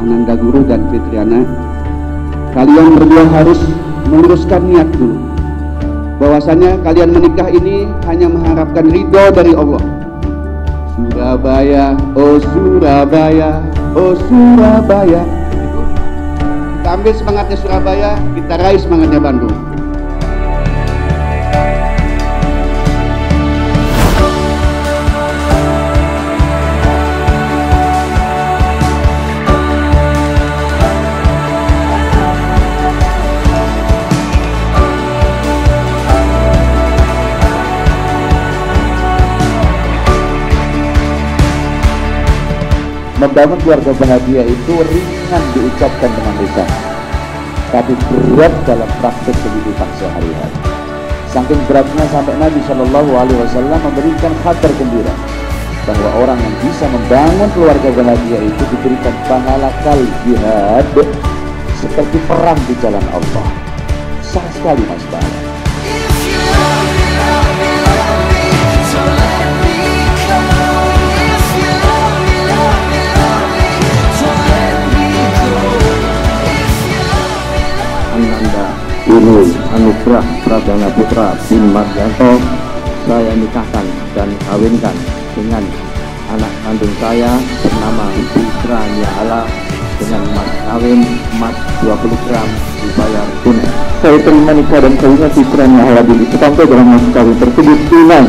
Ananda Guru dan Fitriana kalian berdua harus meluruskan niat dulu. Bahwasanya kalian menikah ini hanya mengharapkan ridho dari Allah. Surabaya oh Surabaya oh Surabaya. Kita ambil semangatnya Surabaya kita raih semangatnya Bandung membangun keluarga bahagia itu ringan diucapkan dengan lisan. Tapi berat dalam praktek kehidupan sehari-hari. Saking beratnya sampai Nabi Shallallahu Alaihi Wasallam memberikan kabar gembira bahwa orang yang bisa membangun keluarga bahagia itu diberikan pahala kal jihad seperti perang di jalan Allah. Sah sekali mas Guru Anugrah Pradana Putra bin Marjanto saya nikahkan dan kawinkan dengan anak kandung saya bernama Fitra Niala dengan mas kawin emas 20 gram dibayar tunai. Saya terima nikah dan kawinnya Fitra Niala di Sukamto dengan mas kawin tersebut tunai